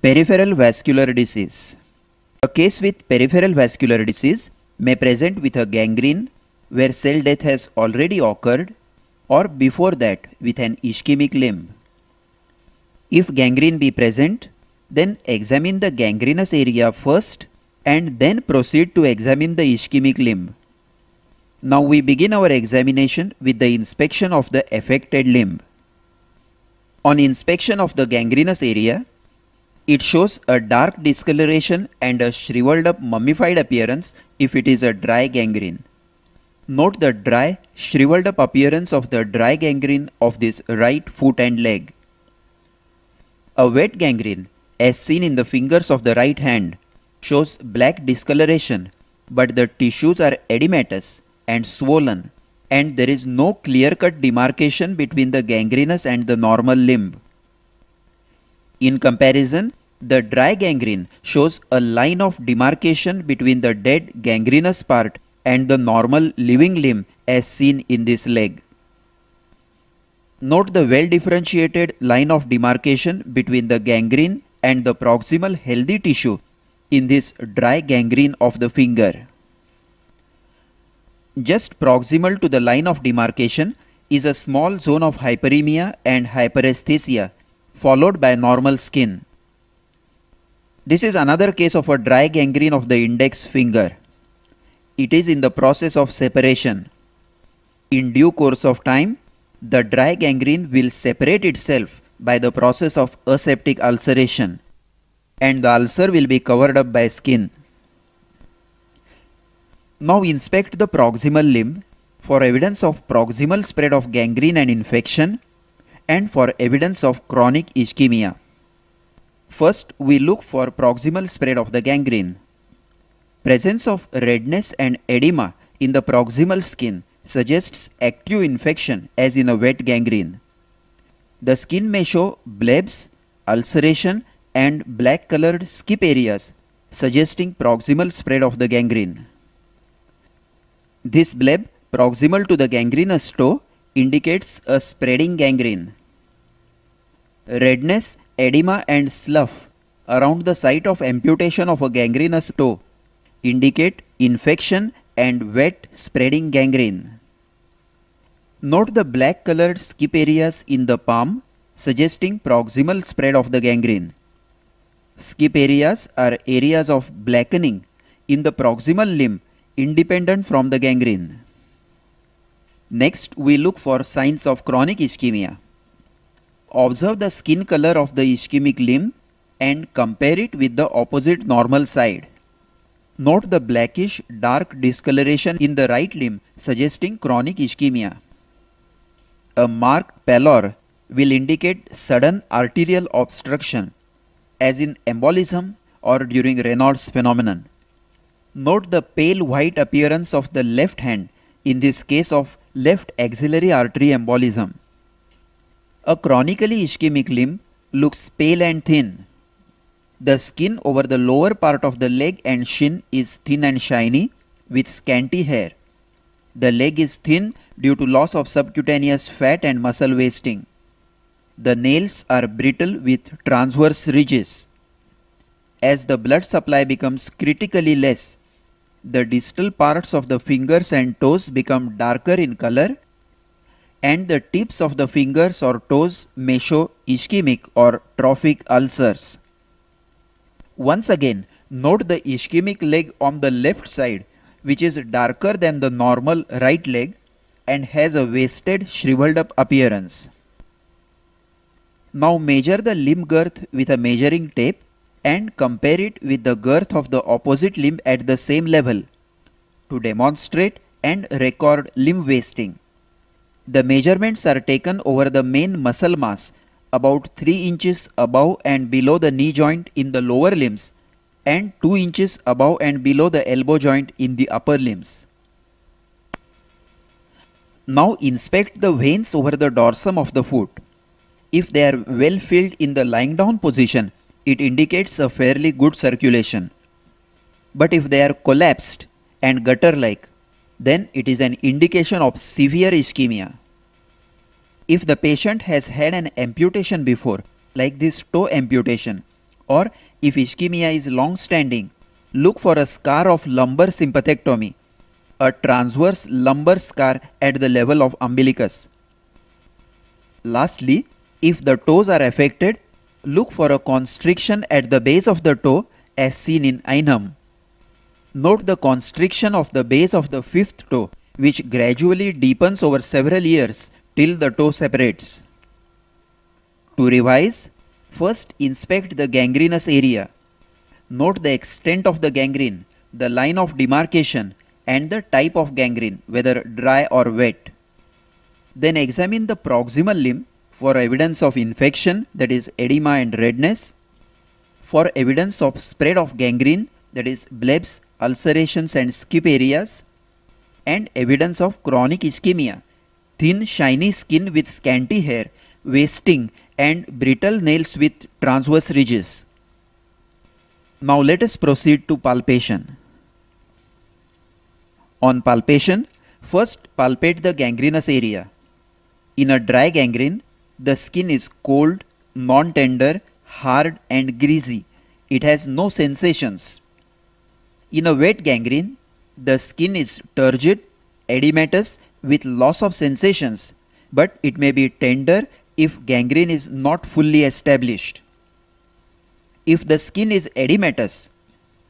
Peripheral vascular disease. A case with peripheral vascular disease may present with a gangrene where cell death has already occurred or before that with an ischemic limb. If gangrene be present, then examine the gangrenous area first and then proceed to examine the ischemic limb. Now we begin our examination with the inspection of the affected limb. On inspection of the gangrenous area, it shows a dark discoloration and a shriveled up mummified appearance if it is a dry gangrene. Note the dry, shriveled up appearance of the dry gangrene of this right foot and leg. A wet gangrene, as seen in the fingers of the right hand, shows black discoloration, but the tissues are edematous and swollen, and there is no clear cut demarcation between the gangrenous and the normal limb. In comparison, the dry gangrene shows a line of demarcation between the dead gangrenous part and the normal living limb as seen in this leg. Note the well differentiated line of demarcation between the gangrene and the proximal healthy tissue in this dry gangrene of the finger. Just proximal to the line of demarcation is a small zone of hyperemia and hyperesthesia followed by normal skin. This is another case of a dry gangrene of the index finger. It is in the process of separation. In due course of time, the dry gangrene will separate itself by the process of aseptic ulceration and the ulcer will be covered up by skin. Now inspect the proximal limb for evidence of proximal spread of gangrene and infection and for evidence of chronic ischemia. First, we look for proximal spread of the gangrene. Presence of redness and edema in the proximal skin suggests active infection as in a wet gangrene. The skin may show blebs, ulceration and black colored skip areas suggesting proximal spread of the gangrene. This bleb proximal to the gangrenous toe indicates a spreading gangrene. Redness edema and slough around the site of amputation of a gangrenous toe indicate infection and wet spreading gangrene. Note the black colored skip areas in the palm suggesting proximal spread of the gangrene. Skip areas are areas of blackening in the proximal limb independent from the gangrene. Next, we look for signs of chronic ischemia. Observe the skin color of the ischemic limb and compare it with the opposite normal side. Note the blackish dark discoloration in the right limb suggesting chronic ischemia. A marked pallor will indicate sudden arterial obstruction as in embolism or during Raynaud's phenomenon. Note the pale white appearance of the left hand in this case of left axillary artery embolism. A chronically ischemic limb looks pale and thin. The skin over the lower part of the leg and shin is thin and shiny with scanty hair. The leg is thin due to loss of subcutaneous fat and muscle wasting. The nails are brittle with transverse ridges. As the blood supply becomes critically less, the distal parts of the fingers and toes become darker in color and the tips of the fingers or toes may show ischemic or trophic ulcers. Once again, note the ischemic leg on the left side which is darker than the normal right leg and has a wasted shriveled up appearance. Now measure the limb girth with a measuring tape and compare it with the girth of the opposite limb at the same level to demonstrate and record limb wasting. The measurements are taken over the main muscle mass about 3 inches above and below the knee joint in the lower limbs and 2 inches above and below the elbow joint in the upper limbs. Now inspect the veins over the dorsum of the foot. If they are well filled in the lying down position, it indicates a fairly good circulation. But if they are collapsed and gutter like, then it is an indication of severe ischemia. If the patient has had an amputation before, like this toe amputation, Or if ischemia is long standing, look for a scar of lumbar sympathectomy, a transverse lumbar scar at the level of umbilicus. Lastly, if the toes are affected, look for a constriction at the base of the toe as seen in ainhum. Note the constriction of the base of the fifth toe which gradually deepens over several years till the toe separates. To revise, first inspect the gangrenous area. Note the extent of the gangrene, the line of demarcation and the type of gangrene whether dry or wet. Then examine the proximal limb for evidence of infection that is edema and redness, for evidence of spread of gangrene that is blebs, ulcerations and skip areas, and evidence of chronic ischemia, thin shiny skin with scanty hair, wasting and brittle nails with transverse ridges. Now let us proceed to palpation. On palpation, first palpate the gangrenous area. In a dry gangrene, the skin is cold, non-tender, hard and greasy. It has no sensations. In a wet gangrene, the skin is turgid, edematous with loss of sensations, but it may be tender if gangrene is not fully established. If the skin is edematous,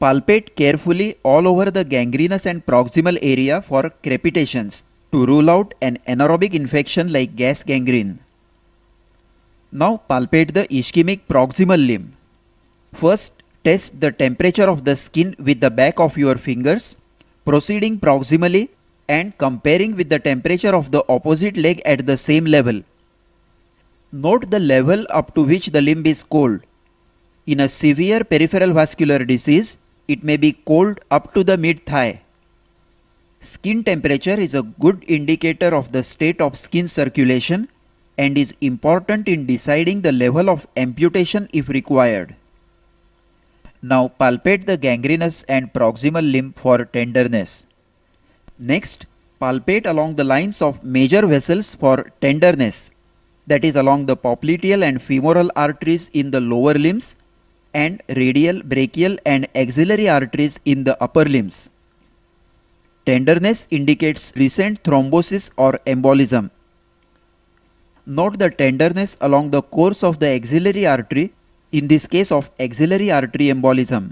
palpate carefully all over the gangrenous and proximal area for crepitations to rule out an anaerobic infection like gas gangrene. Now palpate the ischemic proximal limb. First test the temperature of the skin with the back of your fingers, proceeding proximally and comparing with the temperature of the opposite leg at the same level. Note the level up to which the limb is cold. In a severe peripheral vascular disease, it may be cold up to the mid thigh. Skin temperature is a good indicator of the state of skin circulation and is important in deciding the level of amputation if required. Now palpate the gangrenous and proximal limb for tenderness. Next, palpate along the lines of major vessels for tenderness that is along the popliteal and femoral arteries in the lower limbs and radial, brachial and axillary arteries in the upper limbs. Tenderness indicates recent thrombosis or embolism. Note the tenderness along the course of the axillary artery in this case of axillary artery embolism.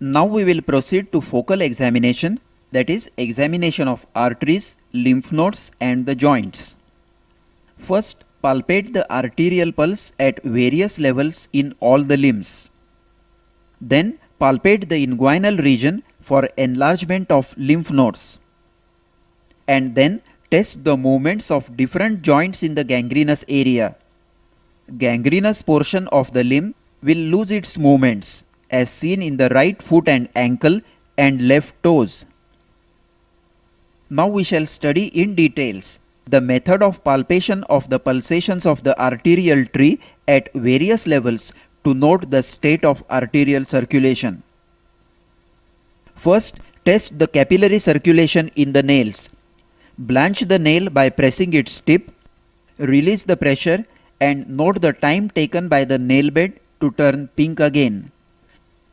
Now we will proceed to focal examination that is examination of arteries, lymph nodes and the joints. First palpate the arterial pulse at various levels in all the limbs. Then palpate the inguinal region for enlargement of lymph nodes. And then test the movements of different joints in the gangrenous area. Gangrenous portion of the limb will lose its movements as seen in the right foot and ankle and left toes. Now we shall study in details the method of palpation of the pulsations of the arterial tree at various levels to note the state of arterial circulation. First, test the capillary circulation in the nails Blanch the nail by pressing its tip, release the pressure and note the time taken by the nail bed to turn pink again.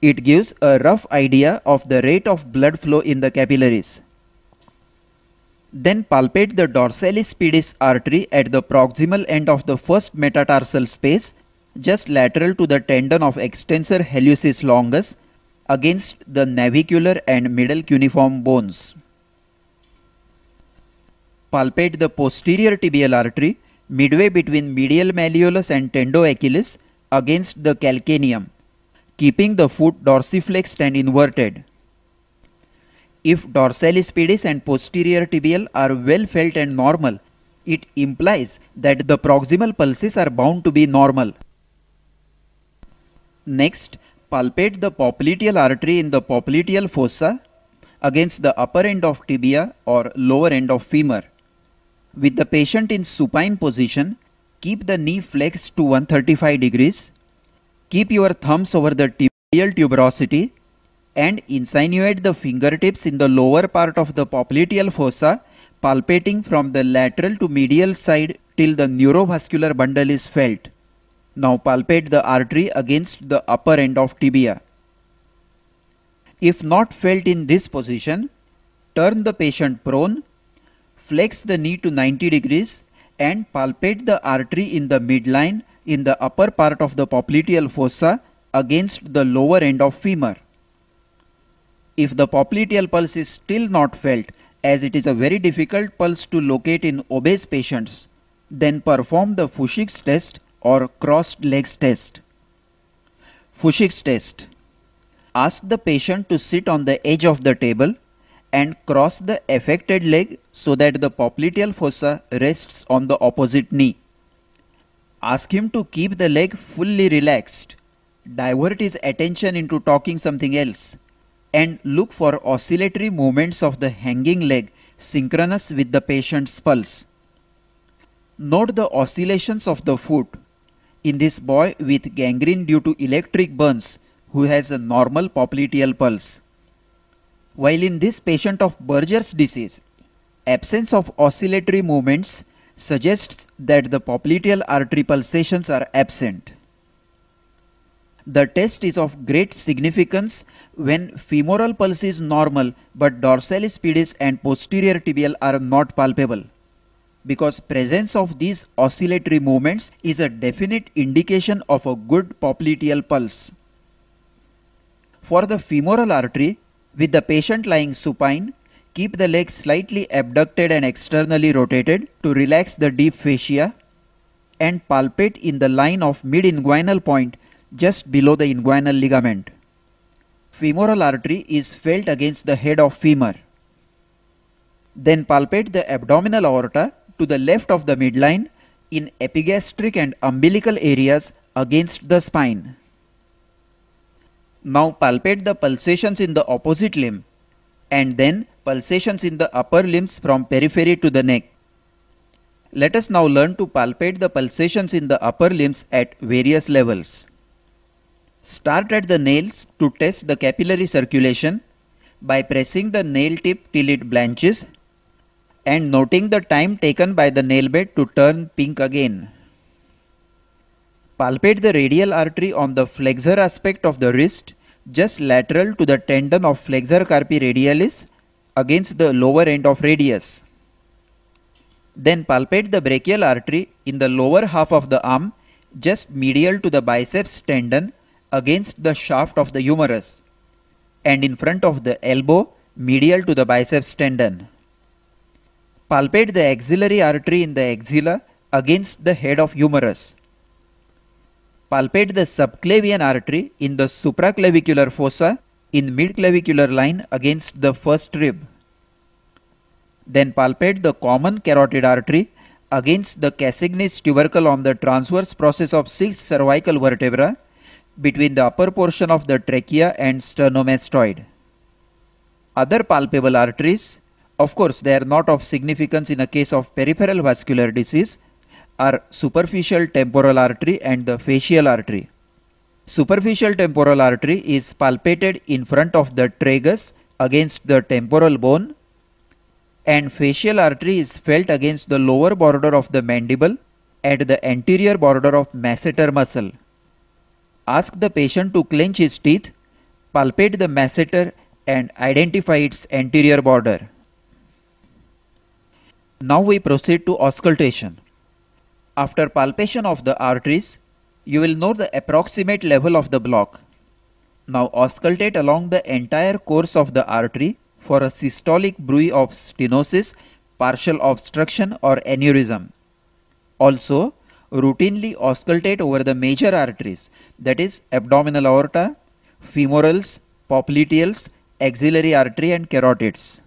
It gives a rough idea of the rate of blood flow in the capillaries. Then palpate the dorsalis pedis artery at the proximal end of the first metatarsal space just lateral to the tendon of extensor hallucis longus against the navicular and middle cuneiform bones palpate the posterior tibial artery midway between medial malleolus and tendoachilles against the calcaneum, keeping the foot dorsiflexed and inverted. If dorsalis pedis and posterior tibial are well felt and normal, it implies that the proximal pulses are bound to be normal. Next, palpate the popliteal artery in the popliteal fossa against the upper end of tibia or lower end of femur. With the patient in supine position, keep the knee flexed to 135 degrees. Keep your thumbs over the tibial tuberosity and insinuate the fingertips in the lower part of the popliteal fossa, palpating from the lateral to medial side till the neurovascular bundle is felt. Now palpate the artery against the upper end of tibia. If not felt in this position, turn the patient prone, flex the knee to 90 degrees and palpate the artery in the midline in the upper part of the popliteal fossa against the lower end of femur. If the popliteal pulse is still not felt as it is a very difficult pulse to locate in obese patients, then perform the Fuchs test or crossed legs test. Fuchs test. Ask the patient to sit on the edge of the table and cross the affected leg so that the popliteal fossa rests on the opposite knee. Ask him to keep the leg fully relaxed. Divert his attention into talking something else and look for oscillatory movements of the hanging leg synchronous with the patient's pulse. Note the oscillations of the foot in this boy with gangrene due to electric burns who has a normal popliteal pulse. While in this patient of Buerger's disease, absence of oscillatory movements suggests that the popliteal artery pulsations are absent. The test is of great significance when femoral pulse is normal but dorsalis pedis and posterior tibial are not palpable because presence of these oscillatory movements is a definite indication of a good popliteal pulse. For the femoral artery, with the patient lying supine, keep the legs slightly abducted and externally rotated to relax the deep fascia and palpate in the line of mid-inguinal point just below the inguinal ligament. Femoral artery is felt against the head of femur. Then palpate the abdominal aorta to the left of the midline in epigastric and umbilical areas against the spine. Now palpate the pulsations in the opposite limb and then pulsations in the upper limbs from periphery to the neck. Let us now learn to palpate the pulsations in the upper limbs at various levels. Start at the nails to test the capillary circulation by pressing the nail tip till it blanches and noting the time taken by the nail bed to turn pink again. Palpate the radial artery on the flexor aspect of the wrist just lateral to the tendon of flexor carpi radialis against the lower end of radius. Then palpate the brachial artery in the lower half of the arm just medial to the biceps tendon against the shaft of the humerus and in front of the elbow medial to the biceps tendon. Palpate the axillary artery in the axilla against the head of humerus. Palpate the subclavian artery in the supraclavicular fossa in midclavicular line against the first rib. Then palpate the common carotid artery against the Chassaignac's tubercle on the transverse process of six cervical vertebra between the upper portion of the trachea and sternomastoid. Other palpable arteries of course, they are not of significance in a case of peripheral vascular disease are superficial temporal artery and the facial artery. Superficial temporal artery is palpated in front of the tragus against the temporal bone and facial artery is felt against the lower border of the mandible at the anterior border of masseter muscle. Ask the patient to clench his teeth, palpate the masseter and identify its anterior border. Now we proceed to auscultation. After palpation of the arteries, you will know the approximate level of the block. Now auscultate along the entire course of the artery for a systolic bruit of stenosis, partial obstruction or aneurysm. Also, routinely auscultate over the major arteries that is abdominal aorta, femorals, popliteals, axillary artery and carotids.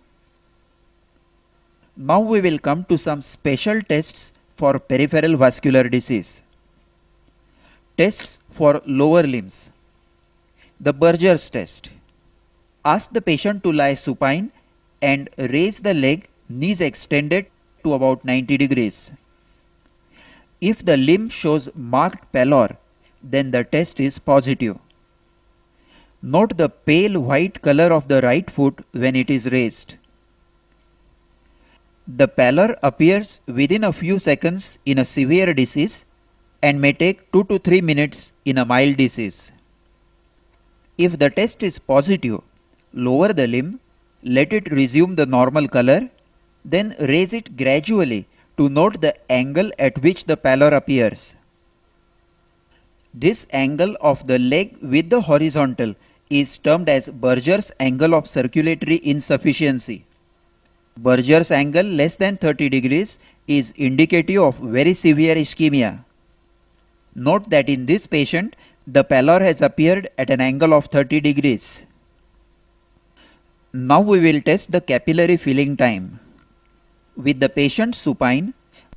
Now we will come to some special tests for peripheral vascular disease. Tests for lower limbs. The Buerger's test. Ask the patient to lie supine and raise the leg knees extended to about 90 degrees. If the limb shows marked pallor, then the test is positive. Note the pale white color of the right foot when it is raised. The pallor appears within a few seconds in a severe disease and may take 2 to 3 minutes in a mild disease. If the test is positive, lower the limb, let it resume the normal color, then raise it gradually to note the angle at which the pallor appears. This angle of the leg with the horizontal is termed as Buerger's angle of circulatory insufficiency. Buerger's angle less than 30 degrees is indicative of very severe ischemia. Note that in this patient, the pallor has appeared at an angle of 30 degrees. Now we will test the capillary filling time. With the patient supine,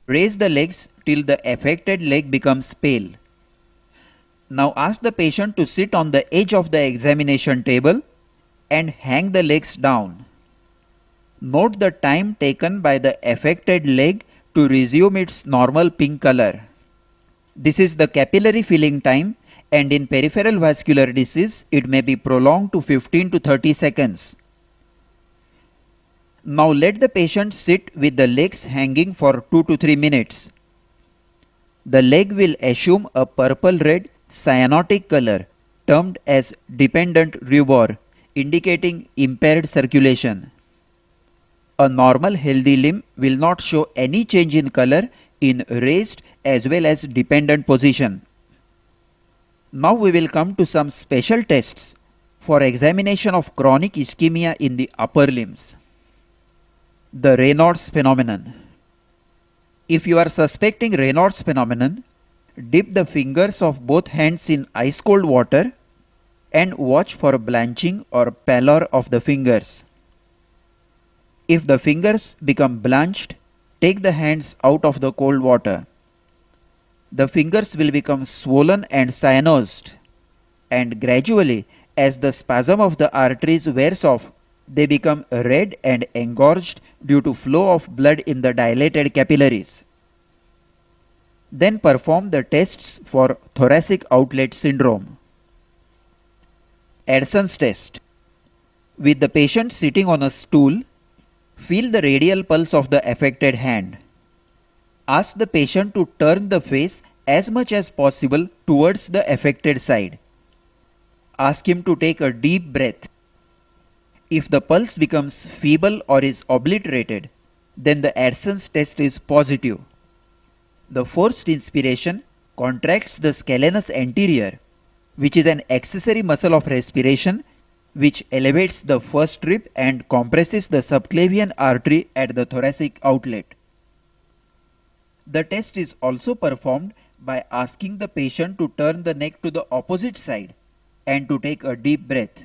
raise the legs till the affected leg becomes pale. Now ask the patient to sit on the edge of the examination table and hang the legs down. Note the time taken by the affected leg to resume its normal pink color. This is the capillary filling time and in peripheral vascular disease it may be prolonged to 15 to 30 seconds. Now let the patient sit with the legs hanging for 2 to 3 minutes. The leg will assume a purple red cyanotic color termed as dependent rubor indicating impaired circulation. A normal healthy limb will not show any change in color in raised as well as dependent position. Now we will come to some special tests for examination of chronic ischemia in the upper limbs. The Raynaud's phenomenon. If you are suspecting Raynaud's phenomenon, dip the fingers of both hands in ice cold water and watch for blanching or pallor of the fingers. If the fingers become blanched, take the hands out of the cold water. The fingers will become swollen and cyanosed, and gradually, as the spasm of the arteries wears off, they become red and engorged due to flow of blood in the dilated capillaries. Then perform the tests for thoracic outlet syndrome. Adson's test. With the patient sitting on a stool, feel the radial pulse of the affected hand. Ask the patient to turn the face as much as possible towards the affected side. Ask him to take a deep breath if the pulse becomes feeble or is obliterated, then the Adson's test is positive. The forced inspiration contracts the scalenus anterior, which is an accessory muscle of respiration which elevates the first rib and compresses the subclavian artery at the thoracic outlet. The test is also performed by asking the patient to turn the neck to the opposite side and to take a deep breath.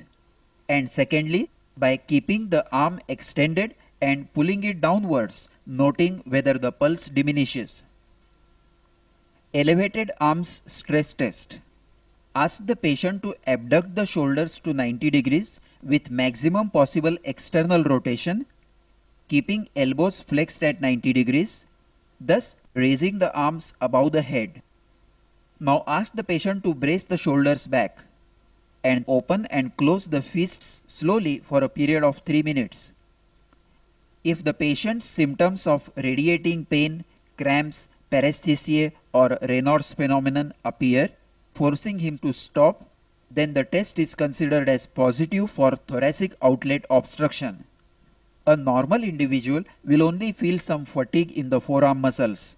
And secondly, by keeping the arm extended and pulling it downwards, noting whether the pulse diminishes. Elevated arms stress test. Ask the patient to abduct the shoulders to 90 degrees with maximum possible external rotation, keeping elbows flexed at 90 degrees, thus raising the arms above the head. Now ask the patient to brace the shoulders back and open and close the fists slowly for a period of 3 minutes. If the patient's symptoms of radiating pain, cramps, paresthesia or Raynaud's phenomenon appear, forcing him to stop, then the test is considered as positive for thoracic outlet obstruction. A normal individual will only feel some fatigue in the forearm muscles.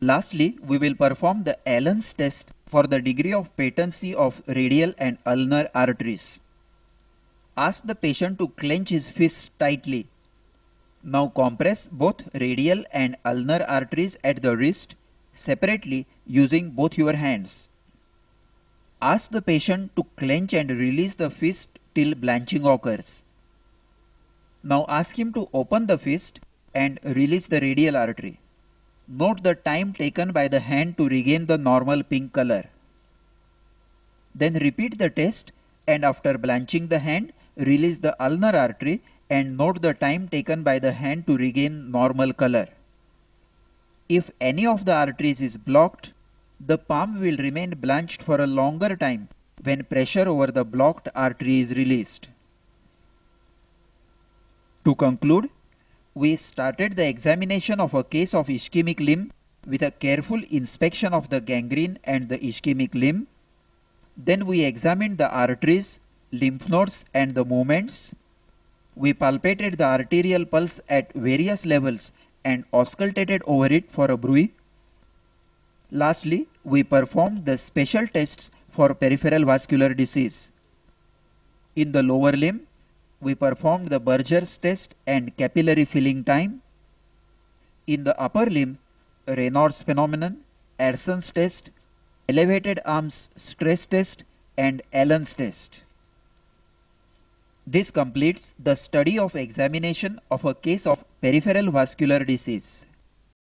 Lastly, we will perform the Allen's test for the degree of patency of radial and ulnar arteries. Ask the patient to clench his fists tightly. Now compress both radial and ulnar arteries at the wrist separately using both your hands. Ask the patient to clench and release the fist till blanching occurs. Now ask him to open the fist and release the radial artery. Note the time taken by the hand to regain the normal pink color. Then repeat the test and after blanching the hand, release the ulnar artery and note the time taken by the hand to regain normal color. If any of the arteries is blocked, the palm will remain blanched for a longer time when pressure over the blocked artery is released. To conclude, we started the examination of a case of ischemic limb with a careful inspection of the gangrene and the ischemic limb. Then we examined the arteries, lymph nodes and the movements. We palpated the arterial pulse at various levels and auscultated over it for a bruit. Lastly, we performed the special tests for peripheral vascular disease. In the lower limb, we performed the Buerger's test and capillary filling time. In the upper limb, Raynaud's phenomenon, Adson's test, elevated arms stress test and Allen's test. This completes the study of examination of a case of peripheral vascular disease.